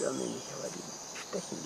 что она не говорила, что с ней